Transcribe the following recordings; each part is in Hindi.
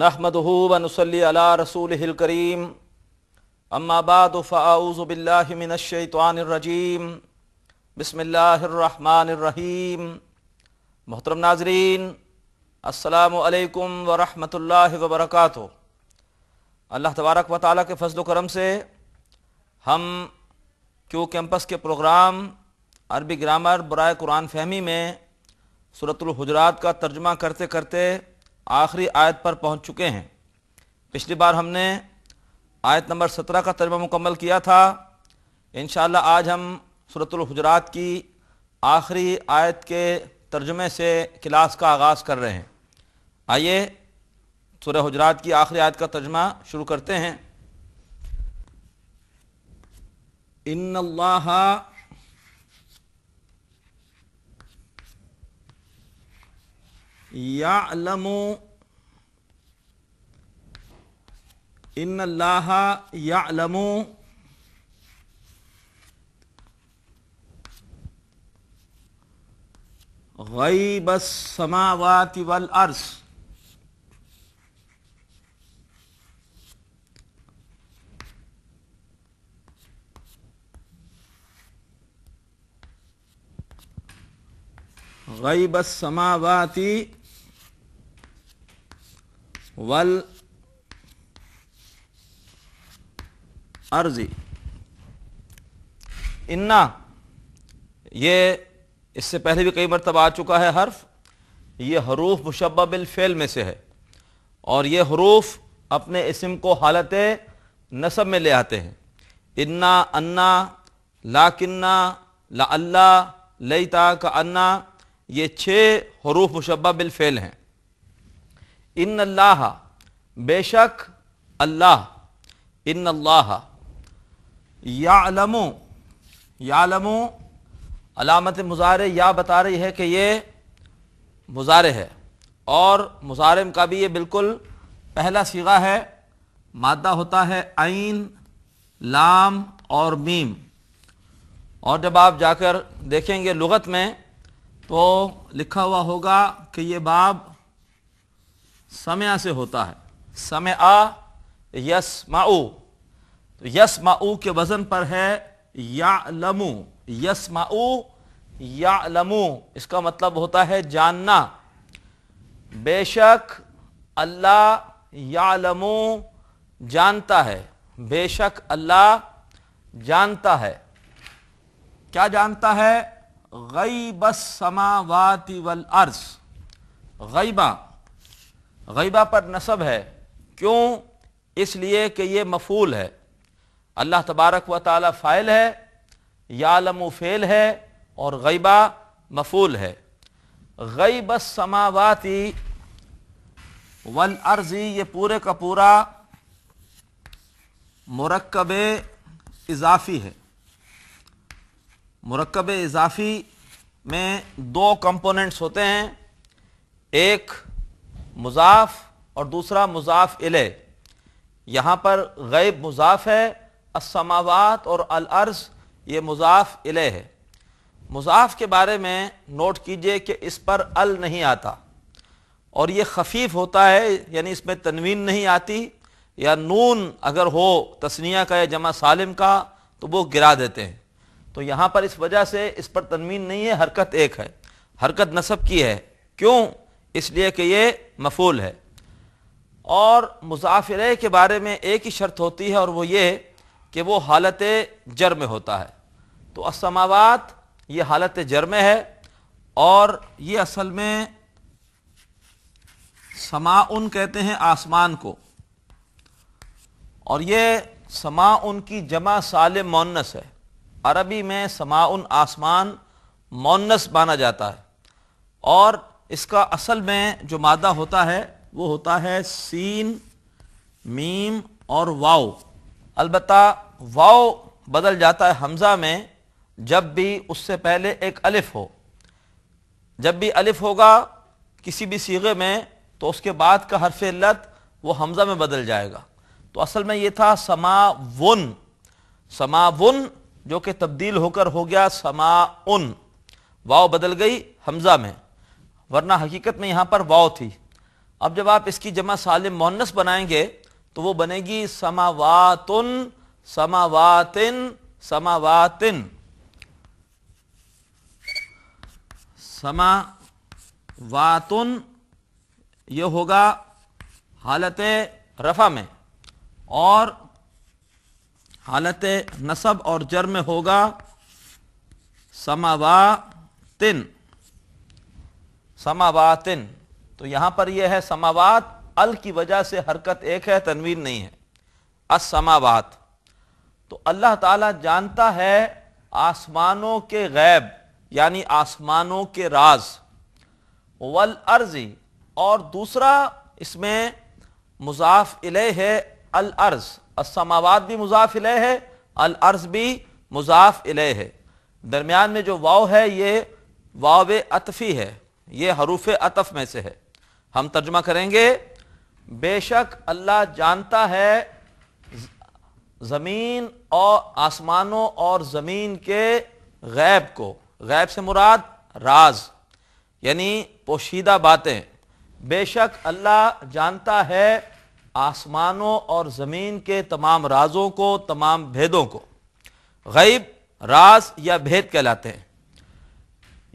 नहमदहू अला रसूल करीम अम्माबाद फ़ाऊज़बिल्लिमिनशैतवानरजीम बसमीम मोहतरम नाजरीन असलकम वरहमतुल्लाहि वबरकातुहू अल्लाह तबारक व ताली के फजल करम से हम क्यू कैंपस के प्रोग्राम अरबी ग्रामर बरए कुरान फहमी में सूरतुल हुजरात का तर्जमा करते करते आखिरी आयत पर पहुँच चुके हैं। पिछली बार हमने आयत नंबर सत्रह का तर्जमा मुकम्मल किया था। इन आज हम सूरतुल हुजरात की आखिरी आयत के तर्जमे से क्लास का आगाज़ कर रहे हैं। आइए सूरह हुजरात की आखिरी आयत का तर्जमा शुरू करते हैं। इन अल्लाह यालमु इन अल्लाह यालमु गैबस समावाति वल अर्ज़ गैब समावाती वल अर्जी। इन्ना, ये इससे पहले भी कई मरतब आ चुका है हर्फ। ये हरूफ मुशबा बिल फेल में से है। और ये हरूफ अपने इसम को हालत नसब में ले आते हैं। इन्ना, अन्ना, लाकिन्ना, ला अल्लाह लईता का अन्ना, ये छः हरूफ मुशबा बिल फेल हैं। इन अल्लाह बेशक अल्लाह इन अल्लाह यालमो यालमो अलामत मुजारे या बता रही है कि ये मुजारे है और मुजारम का भी ये बिल्कुल पहला सीगा है मादा होता है आइन लाम और मीम और जब आप जाकर देखेंगे लुगत में तो लिखा हुआ होगा कि ये बाब समय से होता है। समय आ, यस माऊ। तो यस माऊ के वज़न पर है या लमू। यस माऊ, या लमू। इसका मतलब होता है जानना। बेशक अल्लाह या लमू जानता है। बेशक अल्लाह जानता है। क्या जानता है? गईबस समावाति वल अर्ज़। गईबा गईबा पर नसब है। क्यों? इसलिए कि ये मफूल है। अल्लाह तबारक व ताली फ़ाइल है, यालम फ़ेल है और गईबा मफूल है। गईबस समावाती वल अर्जी, ये पूरे का पूरा मरकब इजाफ़ी है। मरकब इजाफ़ी में दो कंपोनेंट्स होते हैं। एक मुजाफ और दूसरा मुजाफ इले यहाँ पर गैब मुजाफ है असमावत और अलअर्ज ये मुजाफ इले है। मुजाफ के बारे में नोट कीजिए कि इस पर अल नहीं आता। और ये खफीफ होता है, यानी इसमें तनवीन नहीं आती, या नून अगर हो तस्निया का या जमा सालिम का तो वो गिरा देते हैं। तो यहाँ पर इस वजह से इस पर तनवीन नहीं है, हरकत एक है। हरकत नसब की है। क्यों? इसलिए कि ये मफूल है। और मुसाफिर के बारे में एक ही शर्त होती है और वो ये कि वो हालत जर में होता है। तो असमावत ये हालत जर में है और ये असल में समाउन कहते हैं आसमान को। और ये समाउन की जमा साल मोनस है। अरबी में समाउन आसमान मोनस माना जाता है। और इसका असल में जो मादा होता है, वो होता है सीन, मीम और वाओ। अलबत्ता वाओ बदल जाता है हमज़ा में जब भी उससे पहले एक अलिफ हो। जब भी अलिफ होगा किसी भी सीगे में तो उसके बाद का हरफ लत वो हमज़ा में बदल जाएगा। तो असल में ये था समावन समावन जो कि तब्दील होकर हो गया समाउन। वाव बदल गई हमज़ा में। वरना हकीकत में यहाँ पर वाव थी। अब जब आप इसकी जमा सालिम मोहनस बनाएँगे तो वो बनेगी समावातुन, समावातिन समावातिन। समावातुन, ये होगा हालत रफा में, और हालत नसब और जर में होगा समावातिन। समावातिन। तो यहाँ पर यह है, समावात अल की वजह से हरकत एक है, तनवीन नहीं है। असमावात तो अल्लाह ताला जानता है आसमानों के गैब, यानी आसमानों के राज। वल अर्जी। और दूसरा इसमें मुजाफ इले है, अल अर्ज़। असमावाद भी मुजाफ इले है, अल अर्ज़ भी मुजाफ इले है। दरमियान में जो वाव है, ये वाव अतफी है। ये हरूफ अतफ में से है। हम तर्जमा करेंगे, बेशक अल्लाह जानता है ज़मीन और आसमानों और ज़मीन के गैब को। गैब से मुराद राज, यानी पोशीदा बातें। बेशक अल्लाह जानता है आसमानों और ज़मीन के तमाम राजों को, तमाम भेदों को। गैब, राज या भेद कहलाते हैं।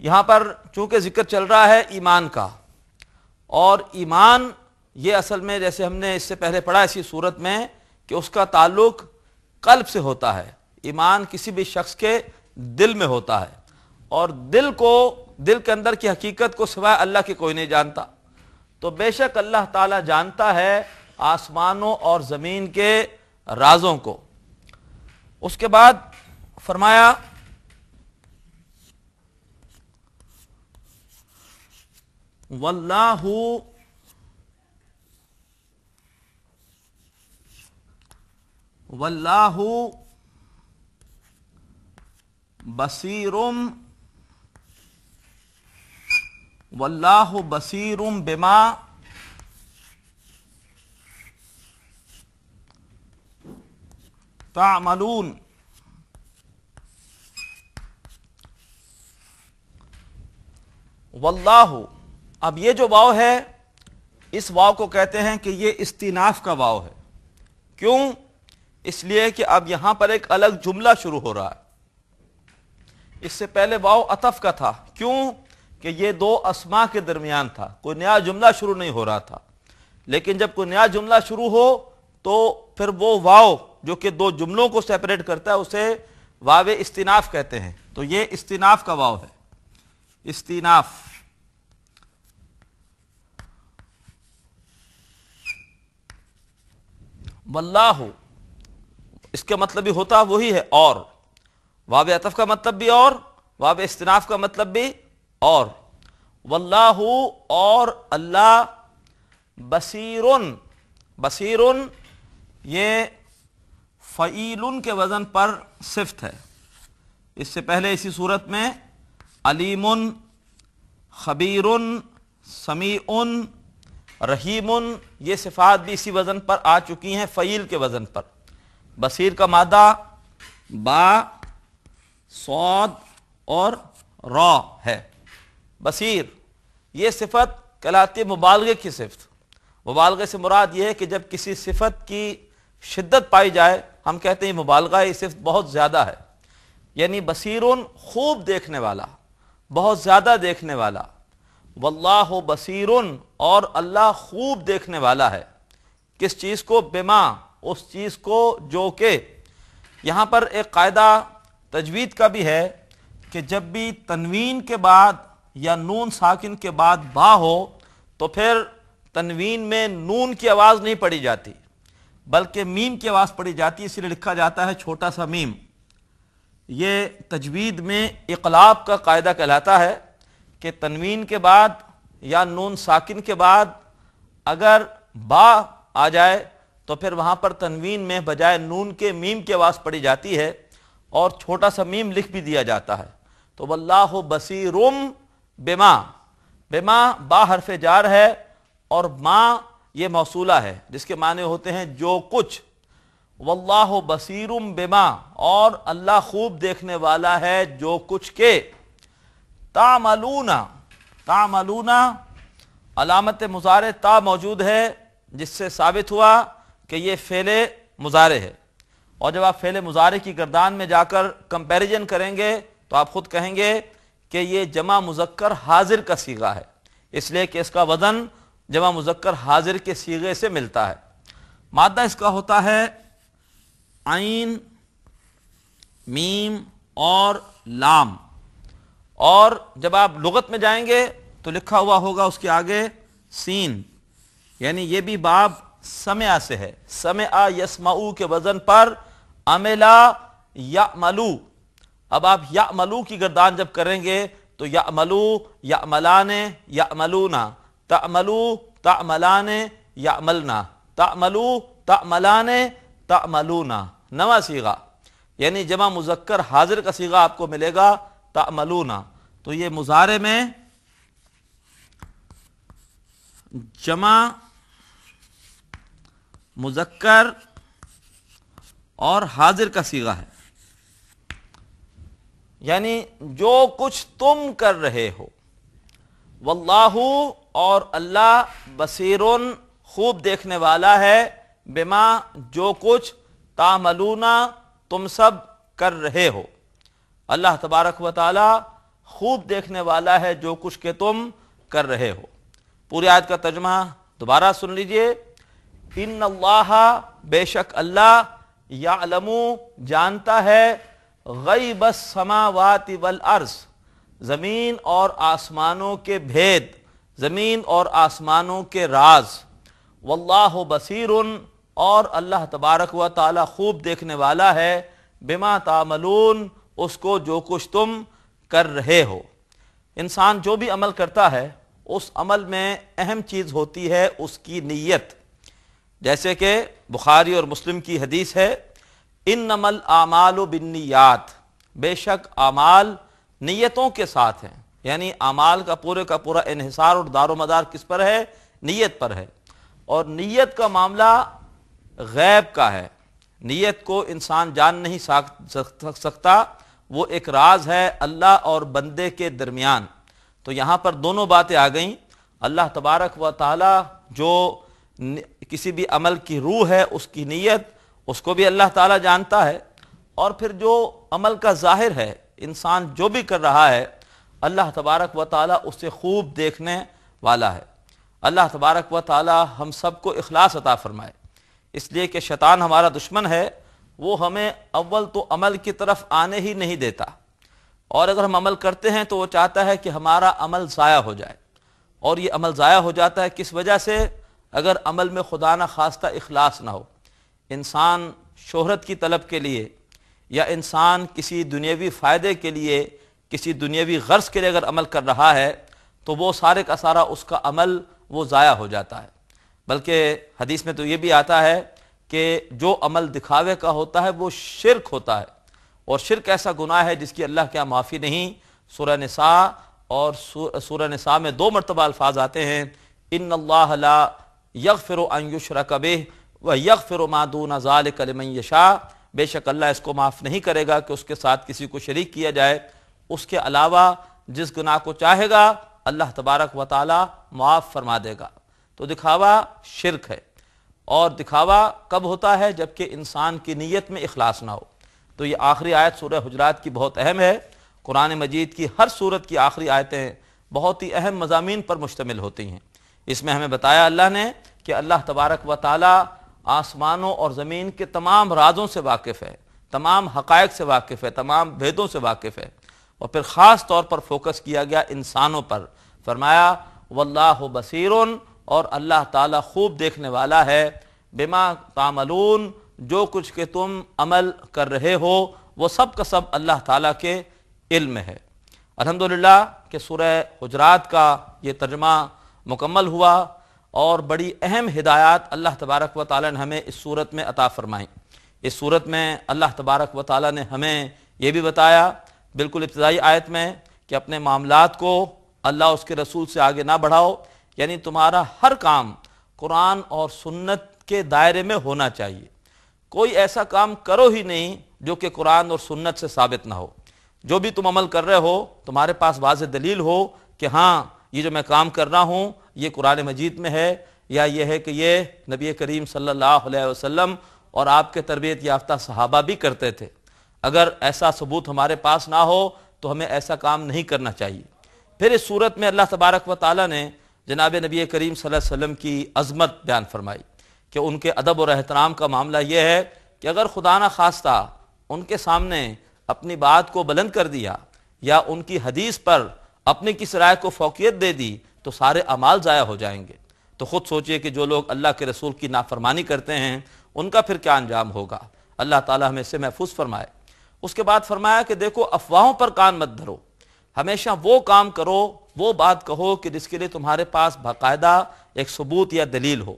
यहाँ पर चूँकि ज़िक्र चल रहा है ईमान का, और ईमान ये असल में जैसे हमने इससे पहले पढ़ा इसी सूरत में कि उसका ताल्लुक कल्ब से होता है। ईमान किसी भी शख्स के दिल में होता है, और दिल को, दिल के अंदर की हकीकत को सिवाय अल्लाह की कोई नहीं जानता। तो बेशक अल्लाह ताला जानता है आसमानों और ज़मीन के राजों को। उसके बाद फरमाया वल्लाहु वल्लाहु बसीरुम वल्लाहु बसीरुम बिमा तामलून वल्लाहु अब ये जो वाव है, इस वाव को कहते हैं कि ये इस्तीनाफ का वाव है। क्यों? इसलिए कि अब यहाँ पर एक अलग जुमला शुरू हो रहा है। इससे पहले वाव अतफ का था। क्यों? कि ये दो असमा के दरमियान था। कोई नया जुमला शुरू नहीं हो रहा था। लेकिन जब कोई नया जुमला शुरू हो तो फिर वो वाव, जो कि दो जुमलों को सेपरेट करता है, उसे वाव इस्तीनाफ कहते हैं। तो ये इस्तीनाफ का वाव है। इस्तीनाफ। वल्लाह इसका मतलब भी होता वही है, और। वाब अतफ का मतलब भी और वाब इस्तनाफ का मतलब भी और। वल्लाह और अल्लाह बसीरुन। बसीरुन, ये फ़ील के वज़न पर सिफ्त है। इससे पहले इसी सूरत में अलीमुन, खबीरुन, समीउन रहीमुन, ये सिफात भी इसी वज़न पर आ चुकी हैं फ़ील के वज़न पर। बसीर का मादा, बा, सौद और रॉ है। बसीर, ये सिफत कहलाती मुबालगे की सिफत। मुबालगे से मुराद ये है कि जब किसी सिफत की शिद्दत पाई जाए, हम कहते हैं मुबालगा, ये सिफत बहुत ज़्यादा है। यानी बसीरुन खूब देखने वाला, बहुत ज़्यादा देखने वाला। वल्लाह बसीरुन, और अल्लाह खूब देखने वाला है। किस चीज़ को? बेमा, उस चीज़ को जो के यहाँ पर एक कायदा तजवीद का भी है कि जब भी तनवीन के बाद या नून साकिन के बाद बा हो तो फिर तनवीन में नून की आवाज़ नहीं पड़ी जाती, बल्कि मीम की आवाज़ पड़ी जाती है। इसलिए लिखा जाता है छोटा सा मीम। ये तजवीद में इकलाब का कायदा कहलाता है। कि तनवीन के बाद या नून साकिन के बाद अगर बा आ जाए तो फिर वहाँ पर तनवीन में बजाय नून के मीम की आवाज़ पड़ी जाती है और छोटा सा मीम लिख भी दिया जाता है। तो वल्लाह बसीरुम बेमा। बेमा बा हरफ जार है और माँ ये मौसूला है, जिसके माने होते हैं जो कुछ। वल्लाह बसीरुम बेमा। और अल्लाह खूब देखने वाला है जो कुछ के। तामलूना तामलूना अलामत मुजारे ता मौजूद है, जिससे साबित हुआ कि ये फेले मुजारे है। और जब आप फेले मुजारे की गर्दान में जाकर कंपैरिजन करेंगे तो आप खुद कहेंगे कि ये जमा मुजक्कर हाजिर का सीगा है। इसलिए कि इसका वज़न जमा मुजक्कर हाजिर के सीगे से मिलता है। मादा इसका होता है आइन, मीम और लाम। और जब आप लुगत में जाएँगे तो लिखा हुआ होगा उसके आगे, सीन। यानी ये भी बाब समय से है। समय आ यसमाऊ के वज़न पर अमेला या मलू अब आप या मलू की गर्दान जब करेंगे तो या मलू या मलाने या मलूना तमलू तमलाने या मलना तमलू तमलाने तमलूना। नवा सीगा। यानी जमा मुजक्कर हाजिर का सीगा आपको मिलेगा, तमलूना। तो ये मुजारे में जमा, मुजक्कर और हाजिर का सीगा है। यानी जो कुछ तुम कर रहे हो, वल्लाहु और अल्लाह बसीरुन खूब देखने वाला है, बिमा जो कुछ तामलूना तुम सब कर रहे हो। अल्लाह तबारक व खूब देखने वाला है जो कुछ के तुम कर रहे हो। पूरी आयत का तर्जमा दोबारा सुन लीजिए। इन अल्लाह, बेशक अल्लाह यालमू, जानता है गई बस समावाति वल अर्ज़, ज़मीन और आसमानों के भेद, ज़मीन और आसमानों के राज। वल्लाह बसीर और अल्लाह तबारक व ताली खूब देखने वाला है। बिमा तामलून, उसको जो कुछ तुम कर रहे हो। इंसान जो भी अमल करता है, उस अमल में अहम चीज़ होती है उसकी नीयत। जैसे कि बुखारी और मुस्लिम की हदीस है इन नमल आमाल बिन्नीयात। बेशक आमाल नीयतों के साथ हैं। यानी आमाल का पूरे का पूरा इहिसार और दारोमदार किस पर है? नीयत पर है। और नीयत का मामला गैब का है। नीयत को इंसान जान नहीं सकता वो एक राज है अल्लाह और बंदे के दरमियान। तो यहाँ पर दोनों बातें आ गईं। अल्लाह तबारक व ताली जो किसी भी अमल की रूह है, उसकी नीयत, उसको भी अल्लाह ताला जानता है। और फिर जो अमल का ज़ाहिर है, इंसान जो भी कर रहा है, अल्लाह तबारक व ताली उससे खूब देखने वाला है। अल्लाह तबारक व ताली हम सबको अखलास अता फरमाए। इसलिए कि शैतान हमारा दुश्मन है वो हमें अव्वल तो अमल की तरफ़ आने ही नहीं देता। और अगर हम अमल करते हैं तो वो चाहता है कि हमारा अमल ज़ाया हो जाए। और ये अमल ज़ाया हो जाता है किस वजह से? अगर अमल में खुदा न खास्ता अखलास ना हो। इंसान शोहरत की तलब के लिए या इंसान किसी दुनियावी फ़ायदे के लिए, किसी दुनियावी गर्ज के लिए अगर अमल कर रहा है तो वो सारे का सारा उसका अमल वो ज़ाया हो जाता है। बल्कि हदीस में तो ये भी आता है कि जो अमल दिखावे का होता है, वो शिरक होता है। और शिरक ऐसा गुनाह है जिसकी अल्लाह क्या माफ़ी नहीं। सुर नसा और सुर नसा में दो मरतबा अल्फाज आते हैं। इन यक फ़िर अंयुशर कबे व यक फ़िर मादून ज़ाल कलम शाह बेशक अल्लाह इसको माफ़ नहीं करेगा कि उसके साथ किसी को शरीक किया जाए। उसके अलावा जिस गुनाह को चाहेगा, अल्लाह तबारक व ताली मुआफ़ फरमा देगा। तो दिखावा शिरक है। और दिखावा कब होता है जबकि इंसान की नीयत में अखलास ना हो। तो ये आखिरी आयत सूर्य हजरात की बहुत अहम है। कुरान मजीद की हर सूरत की आखिरी आयतें बहुत ही अहम मजामी पर मुश्तमिल होती हैं। इसमें हमें बताया अल्लाह ने कि अल्लाह तबारक व ताली आसमानों और ज़मीन के तमाम राजों से वाकिफ़ है, तमाम हक़ से वाकिफ़ है, तमाम भेदों से वाकिफ़ है। और फिर ख़ास तौर पर फोकस किया गया इंसानों पर। फरमाया, वल्लाह बसीर और अल्लाह ताला खूब देखने वाला है। बिमा तामलून, जो कुछ के तुम अमल कर रहे हो, वो सब का सब अल्लाह ताला के इल्म है। अल्हम्दुलिल्लाह के सूरह हजरात का ये तर्जमा मुकम्मल हुआ और बड़ी अहम हिदायत अल्लाह तबारक व ताली ने हमें इस सूरत में अता फरमाई। इस सूरत में अल्लाह तबारक व ताली ने हमें ये भी बताया, बिल्कुल इब्तदाई आयत में, कि अपने मामला को अल्लाह उसके रसूल से आगे ना बढ़ाओ यानी तुम्हारा हर काम कुरान और सुन्नत के दायरे में होना चाहिए। कोई ऐसा काम करो ही नहीं जो कि कुरान और सुन्नत से साबित ना हो। जो भी तुम अमल कर रहे हो, तुम्हारे पास वाज दलील हो कि हाँ ये जो मैं काम कर रहा हूँ, ये कुरान मजीद में है, या यह है कि ये नबी करीम सल्लल्लाहु अलैहि वसल्लम और आपके तरबियत याफ्ता सहाबा भी करते थे। अगर ऐसा सबूत हमारे पास ना हो तो हमें ऐसा काम नहीं करना चाहिए। फिर इस सूरत में अल्लाह तबारक व ताली ने जनाब नबी करीम वसल्लम की अजमत बयान फरमाई कि उनके अदब और एहतराम का मामला यह है कि अगर खुदा न खास्ता उनके सामने अपनी बात को बुलंद कर दिया या उनकी हदीस पर अपनी किस राय को फोकियत दे दी तो सारे अमाल ज़ाया हो जाएँगे। तो खुद सोचिए कि जो लोग अल्लाह के रसूल की नाफरमानी करते हैं, उनका फिर क्या अंजाम होगा? अल्लाह ताला हमें से महफूज फरमाए। उसके बाद फरमाया कि देखो, अफवाहों पर कान मत धरो। हमेशा वो काम करो, वो बात कहो कि जिसके लिए तुम्हारे पास बाकायदा एक सबूत या दलील हो।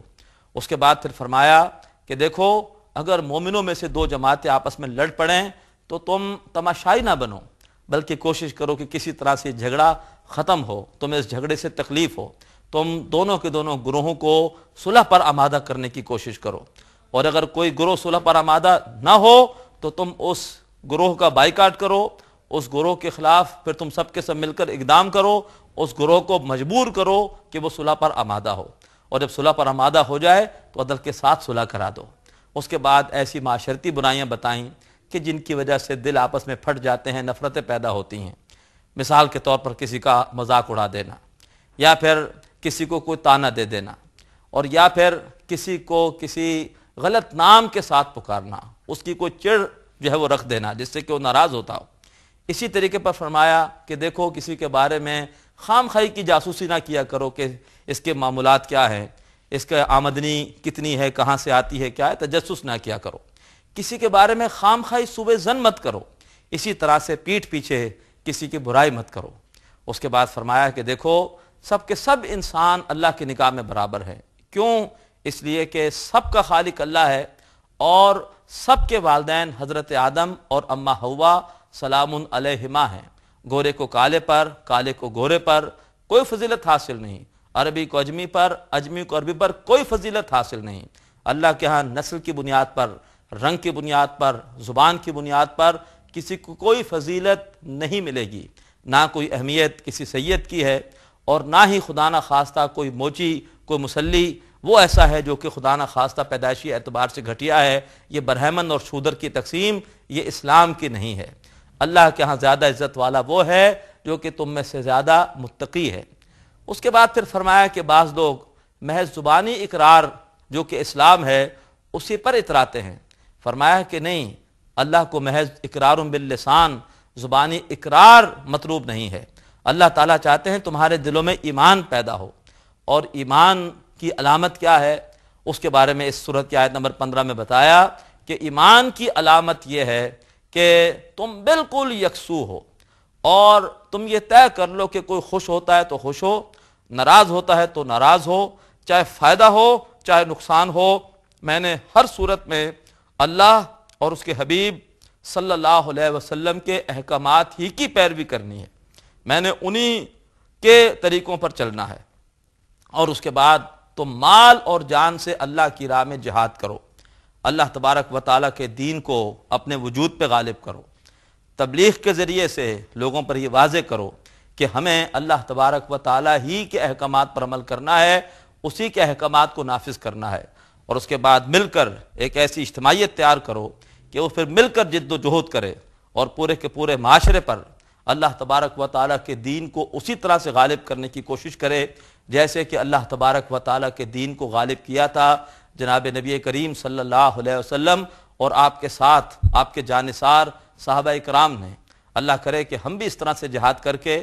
उसके बाद फिर फरमाया कि देखो, अगर मोमिनों में से दो जमातें आपस में लड़ पड़ें तो तुम तमाशाई ना बनो, बल्कि कोशिश करो कि किसी तरह से झगड़ा ख़त्म हो, तुम्हें इस झगड़े से तकलीफ़ हो। तुम दोनों के दोनों ग्रोहों को सुलह पर आमादा करने की कोशिश करो। और अगर कोई ग्रोह सुलह पर आमादा ना हो तो तुम उस ग्रोह का बाइकाट करो उस ग्रोह के खिलाफ फिर तुम सबके सब मिलकर इकदाम करो, उस ग्रोह को मजबूर करो कि वो सुलह पर आमादा हो। और जब सुलह पर आमादा हो जाए तो अदल के साथ सुलह करा दो। उसके बाद ऐसी माशरती बुराइयाँ बताएँ कि जिनकी वजह से दिल आपस में फट जाते हैं, नफरतें पैदा होती हैं। मिसाल के तौर पर किसी का मज़ाक उड़ा देना, या फिर किसी को कोई ताना दे देना, और या फिर किसी को किसी गलत नाम के साथ पुकारना, उसकी कोई चिड़ जो है वो रख देना, जिससे कि वो नाराज़ होता हो। इसी तरीके पर फरमाया कि देखो किसी के बारे में खाम खाई की जासूसी ना किया करो कि इसके मामूलत क्या हैं, इसका आमदनी कितनी है, कहाँ से आती है, क्या है तजस ना किया करो। किसी के बारे में खाम खाई सुबह जन मत करो, इसी तरह से पीठ पीछे किसी की बुराई मत करो। उसके बाद फरमाया कि देखो सब के सब इंसान अल्लाह के निकाह में बराबर है। क्यों? इसलिए कि सबका खालिक अल्लाह है और सबके वालदेन हज़रत आदम और अम्मा हवा सलाम अलहिमा हैं। गोरे को काले पर, काले को गोरे पर कोई फजीलत हासिल नहीं। अरबी को अजमी पर, अजमी को अरबी पर कोई फजीलत हासिल नहीं। अल्लाह के यहाँ नस्ल की बुनियाद पर, रंग की बुनियाद पर, ज़ुबान की बुनियाद पर किसी को कोई फजीलत नहीं मिलेगी। ना कोई अहमियत किसी सैयद की है और ना ही खुदा न खास्ता कोई मोची, कोई मुसली वो ऐसा है जो कि खुदा न खास्ता पैदाइशी एतबार से घटिया है। ये बरहमन और शूदर की तकसीम, ये इस्लाम की नहीं है। अल्लाह के यहाँ ज़्यादा इज़्ज़त वाला वो है जो कि तुम में से ज़्यादा मुत्तकी है। उसके बाद फिर फरमाया कि बाज़ लोग महज ज़ुबानी इकरार जो कि इस्लाम है, उसी पर इतराते हैं। फरमाया कि नहीं, अल्लाह को महज इकरार बिल्लिसान ज़ुबानी इकरार मतलूब नहीं है। अल्लाह ताला चाहते हैं तुम्हारे दिलों में ईमान पैदा हो। और ईमान की अलामत क्या है? उसके बारे में इस सूरत की आयत नंबर पंद्रह में बताया कि ईमान की अलामत यह है कि तुम बिल्कुल यकसू हो और तुम ये तय कर लो कि कोई खुश होता है तो खुश हो, नाराज़ होता है तो नाराज़ हो, चाहे फ़ायदा हो, चाहे नुकसान हो। मैंने हर सूरत में अल्लाह और उसके हबीब सल्लल्लाहु अलैहि वसल्लम के अहकामात ही की पैरवी करनी है। मैंने उन्हीं के तरीकों पर चलना है और उसके बाद तो माल और जान से अल्लाह की राह में जिहाद करो। अल्लाह तबारक व ताली के दीन को अपने वजूद पे गालिब करो। तबलीग के ज़रिए से लोगों पर यह वाज करो कि हमें अल्लाह तबारक व ताली ही के अहकाम पर अमल करना है, उसी के अहकाम को नाफिज करना है। और उसके बाद मिलकर एक ऐसी इज्तमाहीत तैयार करो कि वो फिर मिलकर जद्दोजहद करे और पूरे के पूरे माशरे पर अल्लाह तबारक व ताली के दीन को उसी तरह से गालिब करने की कोशिश करे, जैसे कि अल्लाह तबारक व ताली के दीन को गालिब किया था जनाब नबी करीम सल्लल्लाहु अलैहि वसल्लम और आपके साथ, आपके जानसार साहब कराम ने। अल्लाह करे कि हम भी इस तरह से जहाद करके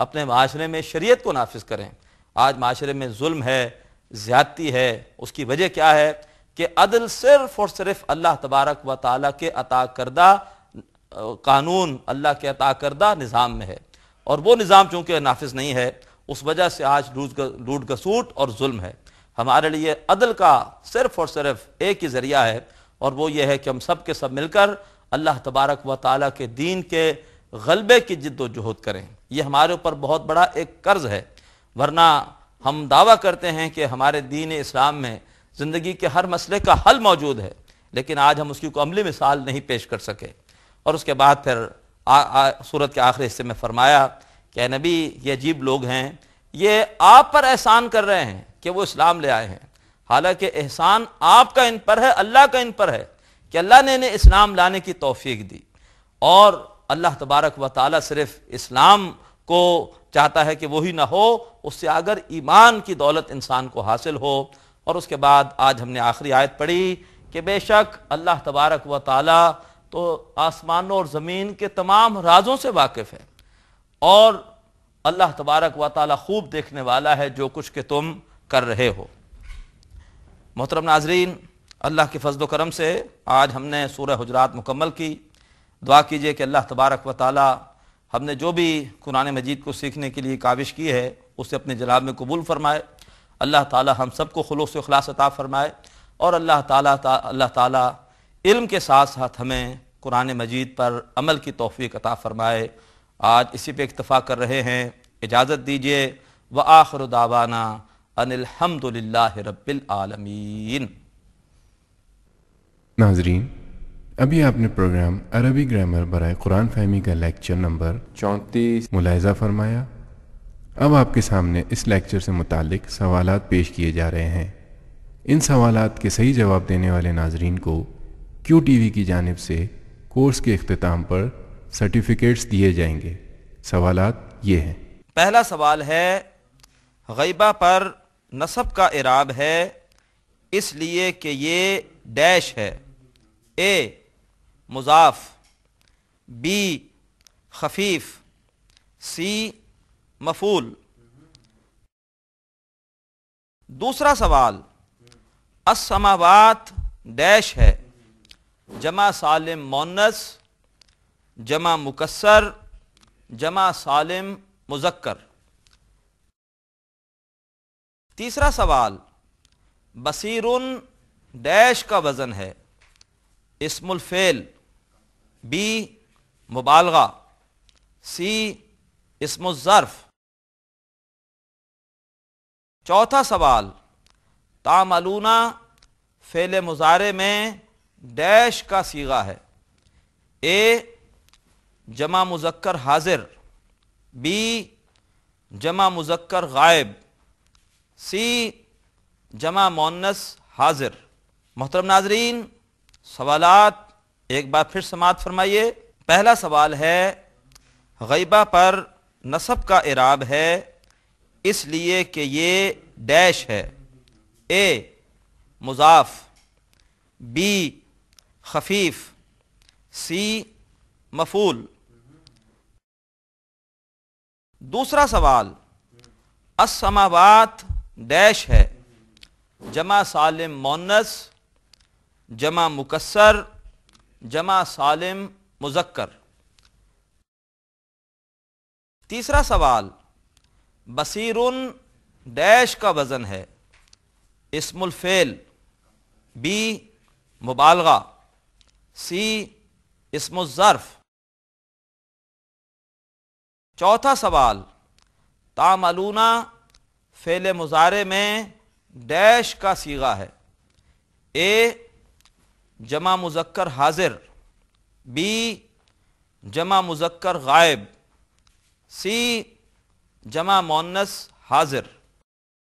अपने माशरे में शरीयत को नाफिज करें। आज माशरे में जुल्म है, ज़्यादती है, उसकी वजह क्या है कि अदल सिर्फ़ और सिर्फ़ अल्लाह तबारक व ताली के अता करदा कानून, अल्लाह के अता करदा निज़ाम में है। और वो निज़ाम चूँकि नाफिज नहीं है, उस वजह से आज लूट गसूट और जुल्म है। हमारे लिए अदल का सिर्फ़ और सिर्फ़ एक ही ज़रिया है और वो ये है कि हम सब के सब मिलकर अल्लाह तबारक व ताली के दीन के गलबे की जद्दोजहद करें। यह हमारे ऊपर बहुत बड़ा एक कर्ज है। वरना हम दावा करते हैं कि हमारे दीन इस्लाम में ज़िंदगी के हर मसले का हल मौजूद है, लेकिन आज हम उसकी को अमली मिसाल नहीं पेश कर सके। और उसके बाद फिर सूरत के आखिरी हिस्से में फरमाया कि नबी, ये अजीब लोग हैं ये आप पर एहसान कर रहे हैं कि वो इस्लाम ले आए हैं। हालाँकि एहसान आपका इन पर है, अल्लाह का इन पर है कि अल्लाह ने इन्हें इस्लाम लाने की तोफीक दी। और अल्लाह तबारक व ताली सिर्फ़ इस्लाम को चाहता है कि वही ना हो, उससे अगर ईमान की दौलत इंसान को हासिल हो। और उसके बाद आज हमने आखिरी आयत पढ़ी कि बेशक अल्लाह तबारक व ताली तो आसमानों और ज़मीन के तमाम राजों से वाकिफ़ है। और अल्लाह तबारक व ताली खूब देखने वाला है जो कुछ के तुम कर रहे हो। मोहतरम नाजरीन अल्लाह के फजल करम से आज हमने सूर्य हजरात मुकम्मल की। दुआ कीजिए कि अल्लाह तबारक व ताली हमने जो भी कुरान मजीद को सीखने के लिए काविश की है उसे अपने जनाब में कबूल फरमाए। अल्लाह ताला हम सबको खलूस अखलास अता फरमाए और अल्लाह ताला ता, अल्लाह ताला इल्म के साथ साथ हमें कुरान मजीद पर अमल की तोफ़ी अता फ़रमाए। आज इसी पे इतफ़ा कर रहे हैं। इजाज़त दीजिए। व आखिर दावाना अनिलहमदिल्ला रबालमीन नाजरीन, अभी आपने प्रोग्राम अरबी ग्रामर बरए कुरान फहमी का लेक्चर नंबर चौंतीस मुलायजा फरमाया। अब आपके सामने इस लेक्चर से मुतालिक सवाल पेश किए जा रहे हैं। इन सवाल के सही जवाब देने वाले नाजरीन को क्यू टी वी की जानब से कोर्स के अख्ताम पर सर्टिफिकेट्स दिए जाएँगे। सवालात ये हैं। पहला सवाल है, गैबा पर नसब का इराब है, इसलिए कि ये डैश है। ए, मुजाफ, बी, खफीफ, सी, मफूल। दूसरा सवाल असमावात डैश है, जमा सालिम मोनस जमा मुकसर जमा सालिम, मुजक्कर। तीसरा सवाल, बसीरुन डैश का वज़न है। इसमुल फेल, बी, मुबालगा, सी इसमुज़र्फ चौथा सवाल, तामलूना फेल मुजारे में डैश का सीगा है। ए जमा मुजक्कर हाजिर, बी, जमा मुजक्कर गायब, सी, जमा मोनस हाजिर। मोहतरम नाजरीन, सवालात एक बार फिर समात फरमाइए। पहला सवाल है, गैबा पर नसब का इराब है, इसलिए कि ये डैश है। ए, मुजाफ, बी, खफीफ, सी, मफूल। दूसरा सवाल असमावात डैश है। जमा सालिम मोनस जमा मुकसर जमा सालिम मुजक्कर। तीसरा सवाल, बसीरुन डैश का वज़न है। इसमुल फेल, बी मुबालगा, सी इसमुज़र्फ। चौथा सवाल, तामलूना फेल मुजारे में डैश का सीगा है। ए, जमा मुजक्कर हाजिर, बी, जमा मुजक्कर गायब, सी, जमा मोनस हाजिर।